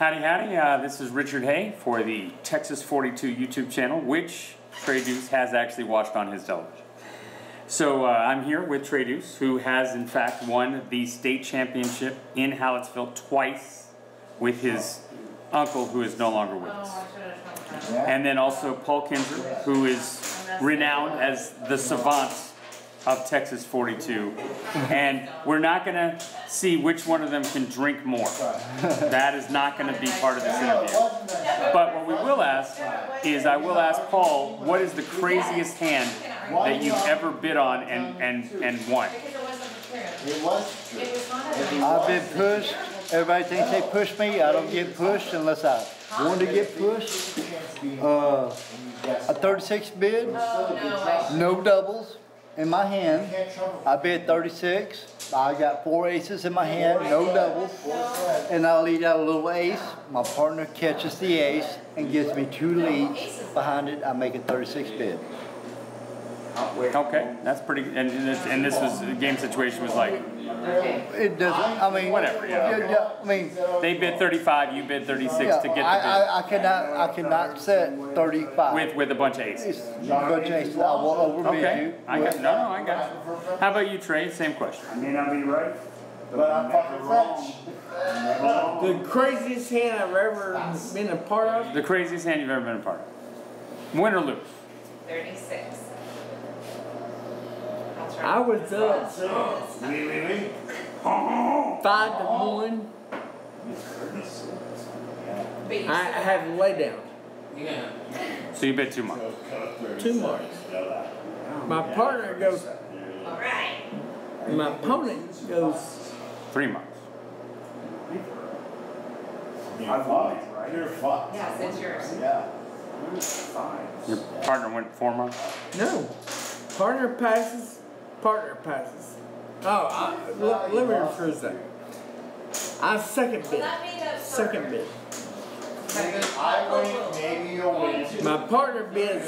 Howdy, howdy. Uh, this is Richard Hay for the Texas 42 YouTube channel, which Trey Deuce has actually watched on his television. So uh, I'm here with Trey Deuce, who has in fact won the state championship in Hallettsville twice with his uncle, who is no longer with us. And then also Paul Kinser, who is renowned as the savant of Texas 42. And we're not going to see which one of them can drink more. That is not going to be part of this interview. But what we will ask is I will ask Paul, what is the craziest hand that you've ever bid on and, and, and won? It was true. I've been pushed. Everybody thinks they push me. I don't get pushed unless I want to get pushed. Uh, a 36 bid, no doubles in my hand. I bid 36. I got four aces in my hand, no doubles. And I lead out a little ace. My partner catches the ace and gives me two leads behind it. I make a 36 bid. Okay, that's pretty, and, and this, and this was, the game situation was like, It doesn't, I mean. Whatever, yeah, okay. I mean. they bid 35, you bid 36 Yeah, to get the I, bid. I, I cannot, I cannot set 35. With, with a bunch of aces. It's a bunch of aces. I will overbid Okay, you. I got, no, no, I got you. How about you, Trey? Same question. I may not be right, but I'm fucking French. The craziest hand I've ever been a part of? The craziest hand you've ever been a part of. Win or lose? 36. I was up Oui, oui, oui. five to one. I to lay down. Yeah. So you bet too much. Two marks. My partner goes, All right. my opponent goes, Three months. I'm fucked. You're fucked. Yes, it's yours. Yeah. Your partner went four months? no. Partner passes, partner passes. Oh, I, let, let me rephrase that. I second bid. Second bid. I win, maybe you'll win. My partner bids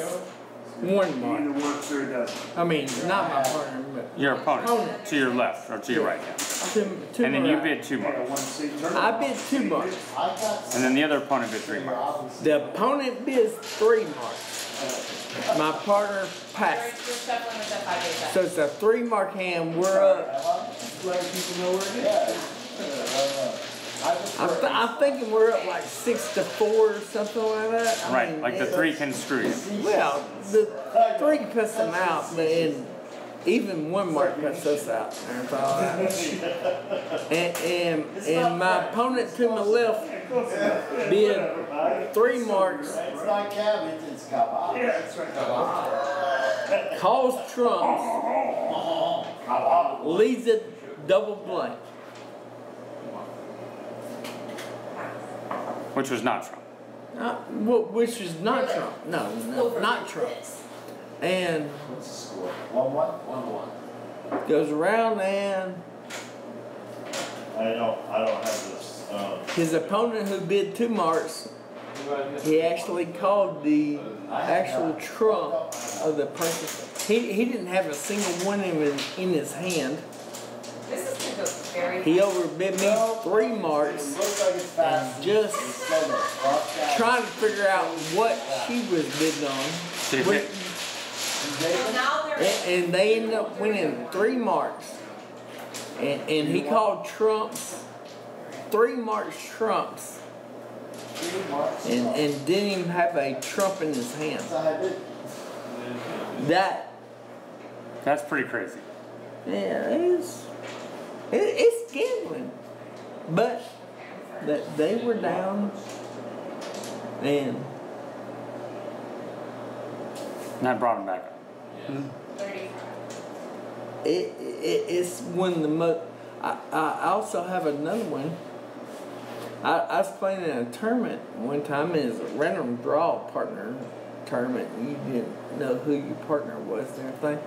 one mark. works or it. I mean, not my partner, but Your opponent. Opponent. To your left or to your right, yeah. two, two And then you bid two marks. I bid two marks. And then the other opponent bid three marks. The opponent bids three marks. My partner passes. We're shuffling with the five days So it's a three mark hand. We're up. I'm, th- I'm thinking we're up like six to four or something like that. I Right, mean, like the it- three can screw you. Well, the three puts them out, but in, even one mark puts us out. That's all right. And, and, and my opponent to my left bid three marks, It's not cabbage, it's kebab. calls trumps, leads it double blank. Which was not Trump. Uh, wh- which is not Trump. No, no, not Trump. And One, one? One, one. goes around and I don't, I don't have this, um, his opponent who bid two marks, he actually called the actual trump of the person. He, he didn't have a single one in his, in his hand. This is gonna very. He overbid me three marks, It looks like it's fast. just It's gonna cross that. trying to figure out what she was bidding on. And, and they ended up winning three marks. And, and he called trumps, three marks trumps, and, and didn't even have a trump in his hand. So I did. That, That's pretty crazy. yeah, it's, it, it's gambling. But that they were down, and And I brought him back. 35. it, it it's one of the most. I, I also have another one. I, I was playing in a tournament one time, and it was a random draw partner tournament. You didn't know who your partner was and everything.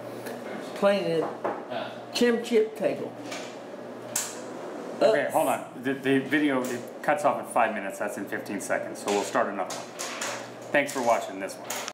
Playing at championship table. Okay, hold on. The, the video, it cuts off at five minutes. That's in 15 seconds. So we'll start another one. Thanks for watching this one.